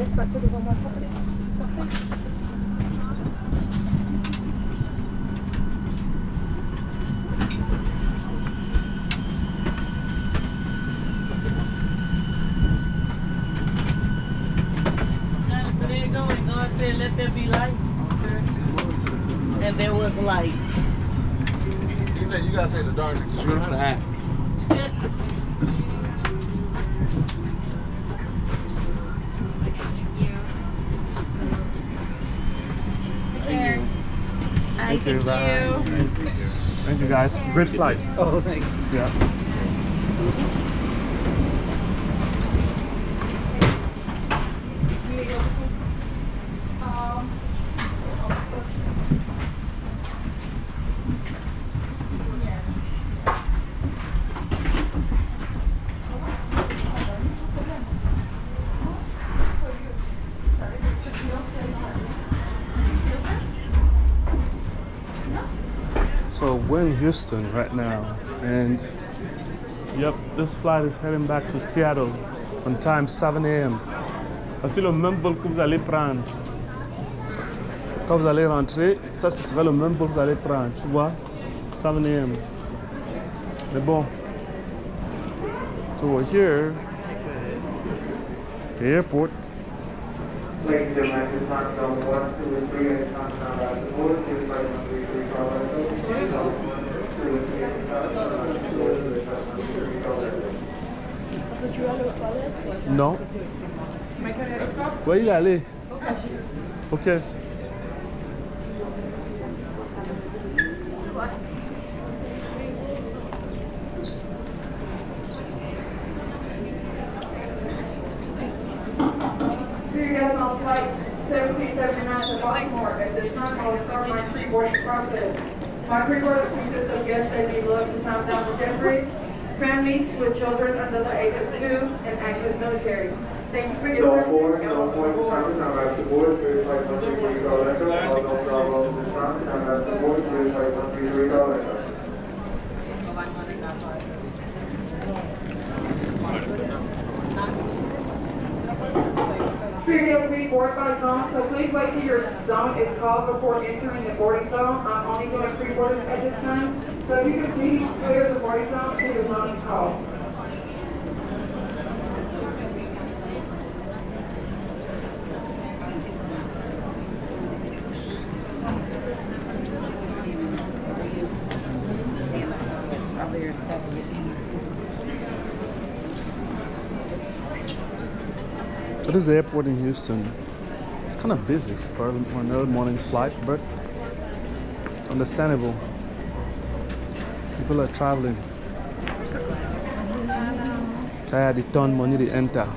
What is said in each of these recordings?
laisse passer devant moi. Sortez. Sortez. There you go. And God said, let there be light. And there was light. He said you gotta say the darkness. You don't know how to act. Thank you. Bye. Thank you, guys. Great flight. Oh, thank you. Yeah. So we're in Houston right now, and yep, this flight is heading back to Seattle on time 7 a.m. Voici le même vol que vous allez prendre. Quand vous allez rentrer, ça ce sera le même vol que vous allez prendre, tu vois, 7 a.m. Mais bon, so we're here, the airport. Ladies and gentlemen, this time zone one, two, and three, and time zone out the board, please flight one, three, three, call us. Zone one, two, and three, and time zone out the board, please flight one, two, three, call us. Peux-tu aller aux toilettes? Non. Oui, il est allé. Ok. 1779 to Baltimore at this time I will start my pre-boarding process. My pre-boarding consists of guests that be loved to Tom Donald Jeffries, families with children under the age of two, and active military. Thank you for your presence. No point, no point, time out the board, please like, don't be, please, all that. All those, the board, please like, don't. Be by zone, so please wait till your zone is called before entering the boarding zone. I'm only doing pre-boarding at this time, so if you can please clear the boarding zone till your zone is called. It is the airport in Houston. Kind of busy for an early morning flight, but understandable. People are traveling. Tired, they ton money, they enter.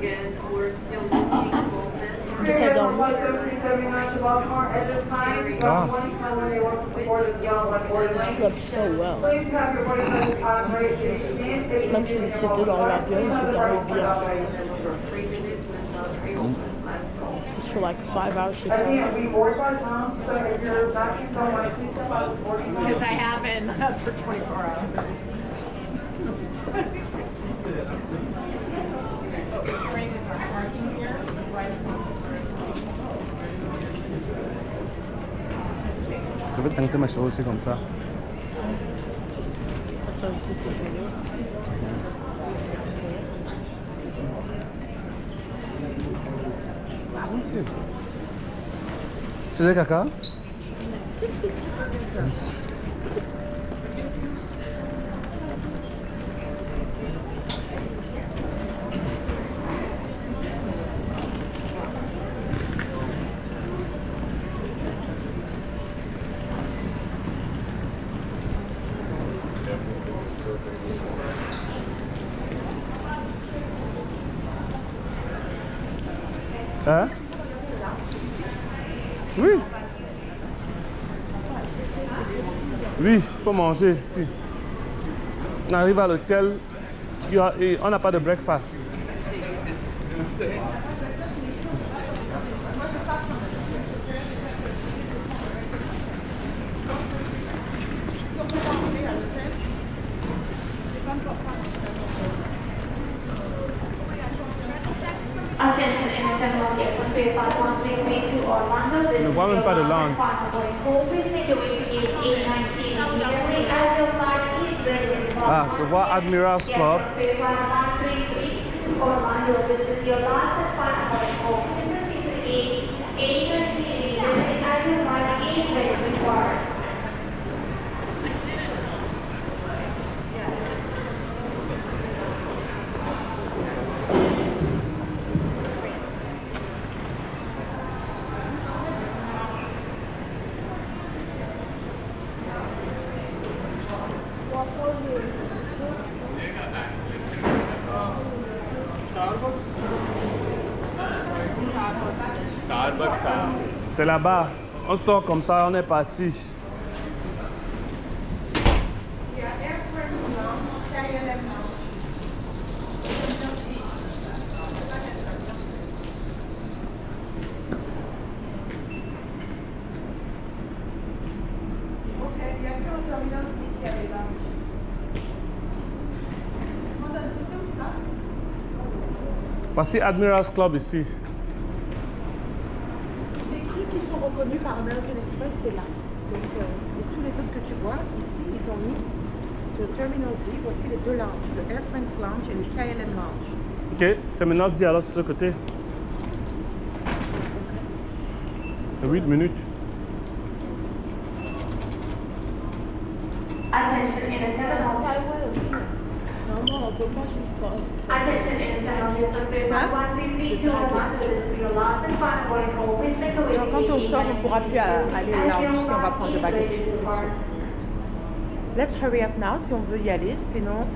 Again, we're still looking for movement. Spirit on flight seventeen seventy-nine to Baltimore this time, zone one, come when they welcome to board the yellow one boarding lane. Slept so well. Please have your boarding pass on ready to you Même si need c'était dans l'avion, je the dormais boarding bien. For three minutes until reopen last call. Just for like five hours, six hours. Again, we board by zone, so if you're not in zone, like, please step out of the boarding zone. Because I have been for 24 hours. 그릇 땅때만 씌우시 검사. Você quer cacau? Qu'est-ce que c'est Oui. Oui, il faut manger. Si. On arrive à l'hôtel, on n'a pas de breakfast. Attention, entertainment guests, please make your way to gate 819 immediately as your flight is ready to Ah, je vois Admiral's Club. C'est là-bas. On sort comme ça, on est parti. Voici Admiral's Club ici. Les trucs reconnus par American Express, c'est là. Donc, euh, c'est- tous les autres que tu vois ici, ils ont mis sur le Terminal D, voici les deux lounges, le Air France Lounge et le KLM Lounge. Ok, terminal dit alors sur ce côté. 8 minutes. Attention, international Highway Attention hein? quand on sort, on ne pourra plus aller au si on va prendre le. Let's hurry up now si on veut y aller, sinon.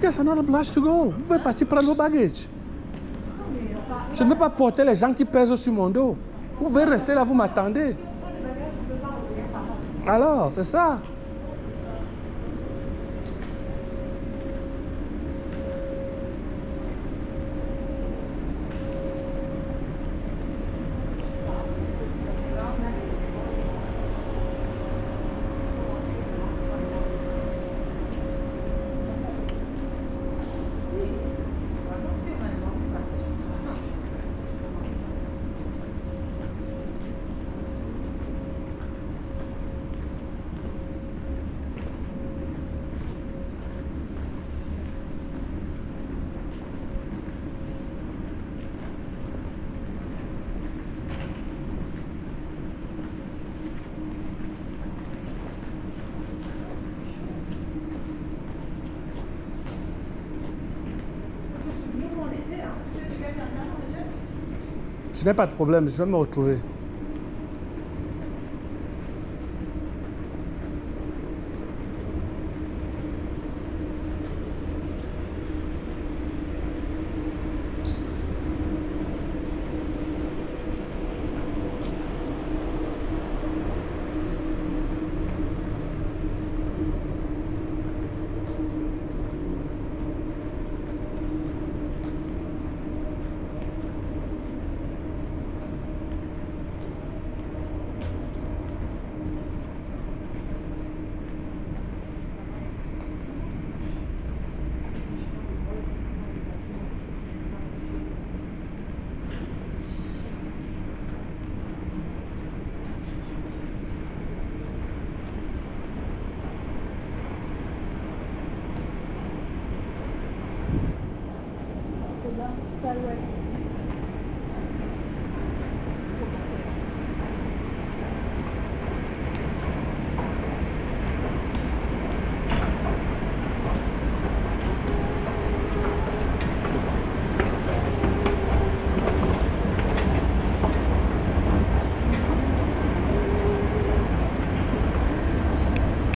There's another place to go. Pouvez partir vos bagages. Je ne veux pas porter les gens qui pèsent sur mon dos. Vous pouvez rester là, vous m'attendez. Alors, c'est ça. Je n'ai pas de problème, je vais me retrouver.